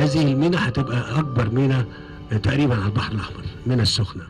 هذه المينا هتبقى أكبر مينا تقريبا على البحر الأحمر مينا السخنة.